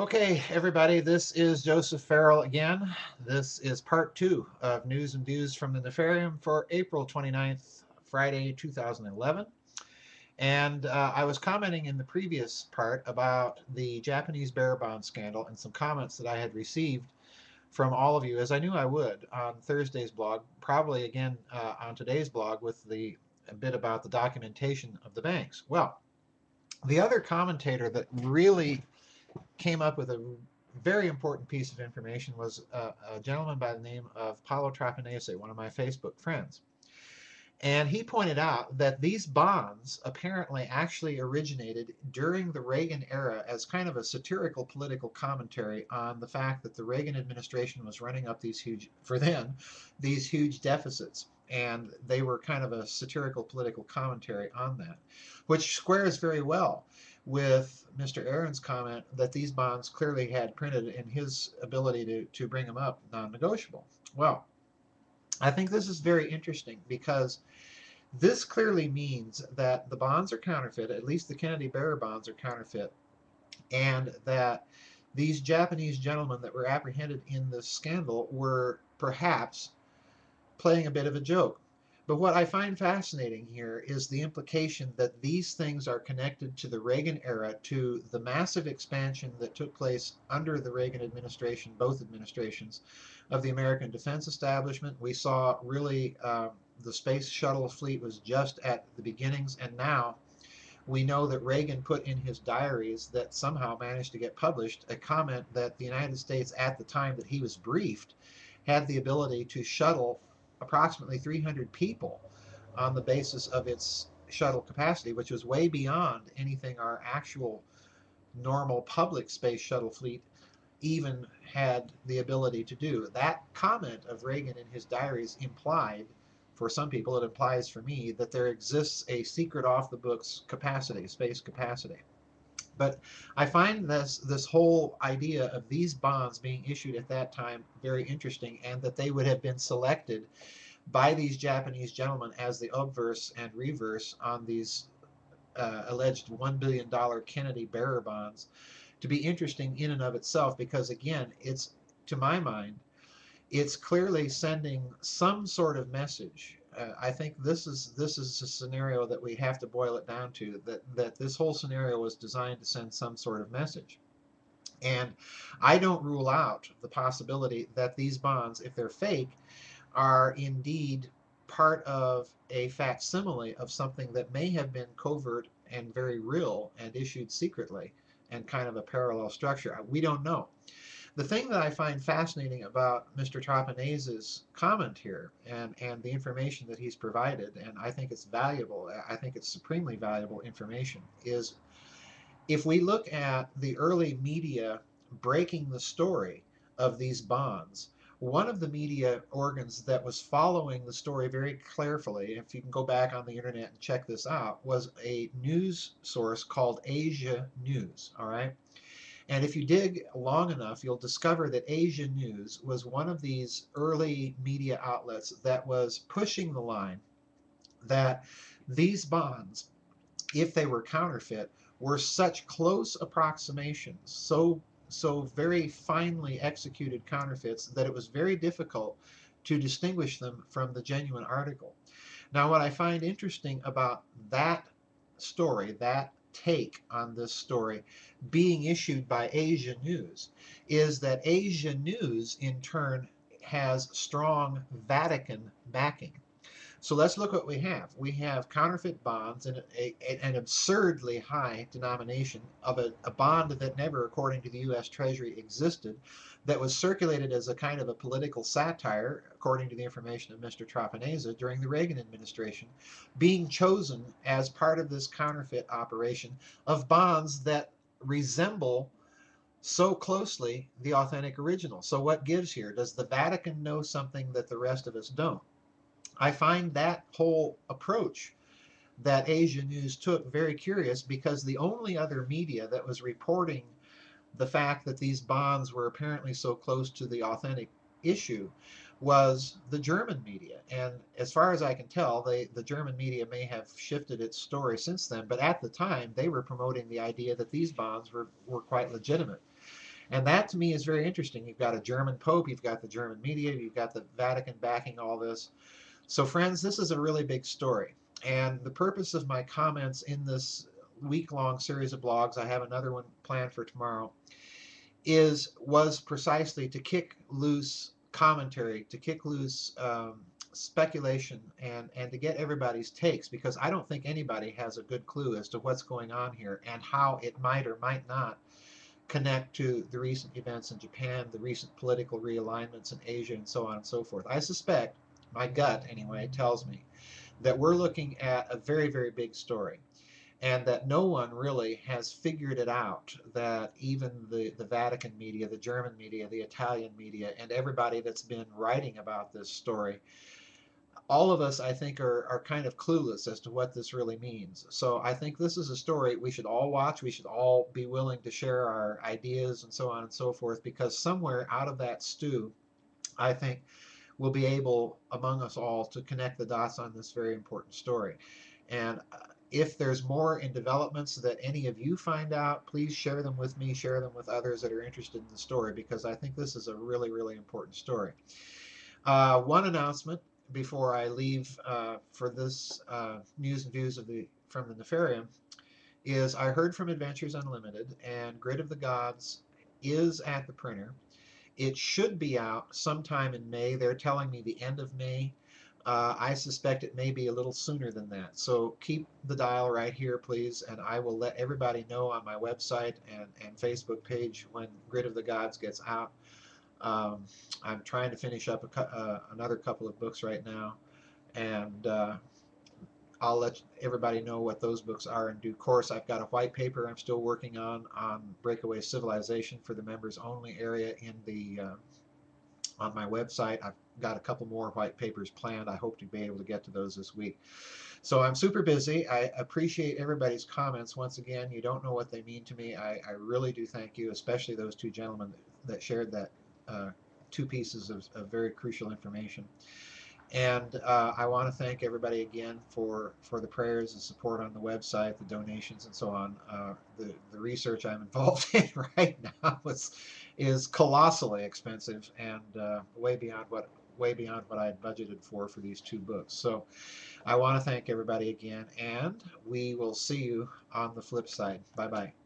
Okay, everybody, this is Joseph Farrell again. This is part two of News and Views from the Nefarium for April 29th, Friday, 2011. And uh, I was commenting in the previous part about the Japanese bearer bond scandal and some comments that I had received from all of you, as I knew I would, on Thursday's blog, probably again uh, on today's blog with the a bit about the documentation of the banks. Well, the other commentator that really came up with a very important piece of information was a, a gentleman by the name of Paolo Trapanese, one of my Facebook friends. And he pointed out that these bonds apparently actually originated during the Reagan era as kind of a satirical political commentary on the fact that the Reagan administration was running up these huge, for then, these huge deficits. And they were kind of a satirical political commentary on that, which squares very well with Mr. Aaron's comment that these bonds clearly had printed in his ability to, to bring them up non-negotiable. Well, I think this is very interesting because this clearly means that the bonds are counterfeit, at least the Kennedy bearer bonds are counterfeit, and that these Japanese gentlemen that were apprehended in this scandal were perhaps playing a bit of a joke. But what I find fascinating here is the implication that these things are connected to the Reagan era, to the massive expansion that took place under the Reagan administration, both administrations, of the American defense establishment. We saw really uh, the space shuttle fleet was just at the beginnings, and now we know that Reagan put in his diaries that somehow managed to get published a comment that the United States, at the time that he was briefed, had the ability to shuttle approximately 300 people on the basis of its shuttle capacity, which was way beyond anything our actual normal public space shuttle fleet even had the ability to do. That comment of Reagan in his diaries implied, for some people it implies for me, that there exists a secret off the books capacity, space capacity. But I find this this whole idea of these bonds being issued at that time very interesting, and that they would have been selected by these Japanese gentlemen as the obverse and reverse on these uh, alleged $1 billion Kennedy bearer bonds to be interesting in and of itself because again it's to my mind it's clearly sending some sort of message uh, I think this is this is a scenario that we have to boil it down to that that this whole scenario was designed to send some sort of message. And I don't rule out the possibility that these bonds, if they're fake, are indeed part of a facsimile of something that may have been covert and very real and issued secretly and kind of a parallel structure. We don't know. The thing that I find fascinating about Mr. Trapanese's comment here and, and the information that he's provided, and I think it's valuable, I think it's supremely valuable information, is if we look at the early media breaking the story of these bonds, one of the media organs that was following the story very carefully, if you can go back on the internet and check this out, was a news source called Asia News. All right. And if you dig long enough, you'll discover that Asia News was one of these early media outlets that was pushing the line that these bonds, if they were counterfeit, were such close approximations, so so very finely executed counterfeits that it was very difficult to distinguish them from the genuine article. Now what I find interesting about that story, that take on this story being issued by Asia News is that Asia News in turn has strong Vatican backing. So let's look what we have. We have counterfeit bonds and an absurdly high denomination of a, a bond that never, according to the U.S. Treasury, existed, that was circulated as a kind of a political satire, according to the information of Mr. Trapanese, during the Reagan administration, being chosen as part of this counterfeit operation of bonds that resemble so closely the authentic original. So what gives here? Does the Vatican know something that the rest of us don't? I find that whole approach that Asia News took very curious because the only other media that was reporting the fact that these bonds were apparently so close to the authentic issue was the German media. And as far as I can tell, they, the German media may have shifted its story since then, but at the time they were promoting the idea that these bonds were, were quite legitimate. And that to me is very interesting. You've got a German Pope, you've got the German media, you've got the Vatican backing all this. So, friends, this is a really big story. And the purpose of my comments in this week long series of blogs, I have another one planned for tomorrow, is was precisely to kick loose commentary, to kick loose um, speculation, and, and to get everybody's takes because I don't think anybody has a good clue as to what's going on here and how it might or might not connect to the recent events in Japan, the recent political realignments in Asia, and so on and so forth. I suspect, my gut anyway, tells me that we're looking at a very, very big story and that no one really has figured it out that even the, the Vatican media, the German media, the Italian media, and everybody that's been writing about this story, all of us, I think, are, are kind of clueless as to what this really means. So I think this is a story we should all watch. We should all be willing to share our ideas and so on and so forth because somewhere out of that stew, I think, we'll be able, among us all, to connect the dots on this very important story. And uh, if there's more in developments that any of you find out, please share them with me, share them with others that are interested in the story, because I think this is a really, really important story. Uh, one announcement before I leave uh, for this uh, news and views of the from the Nefarium is I heard from Adventures Unlimited, and Grid of the Gods is at the printer. It should be out sometime in May. They're telling me the end of May. Uh, I suspect it may be a little sooner than that. So keep the dial right here, please, and I will let everybody know on my website and, and Facebook page when Grid of the Gods gets out. Um, I'm trying to finish up a, uh, another couple of books right now, and uh, I'll let everybody know what those books are in due course. I've got a white paper I'm still working on on Breakaway Civilization for the members only area in the uh, on my website. I've got a couple more white papers planned. I hope to be able to get to those this week. So I'm super busy. I appreciate everybody's comments. Once again, you don't know what they mean to me. I, I really do thank you, especially those two gentlemen that shared that uh, two pieces of, of, very crucial information. And uh, I want to thank everybody again for, for the prayers and support on the website, the donations, and so on. Uh, the, the research I'm involved in right now is, is colossally expensive and uh, way beyond what way beyond what I had budgeted for for these two books. So I want to thank everybody again, and we will see you on the flip side. Bye-bye.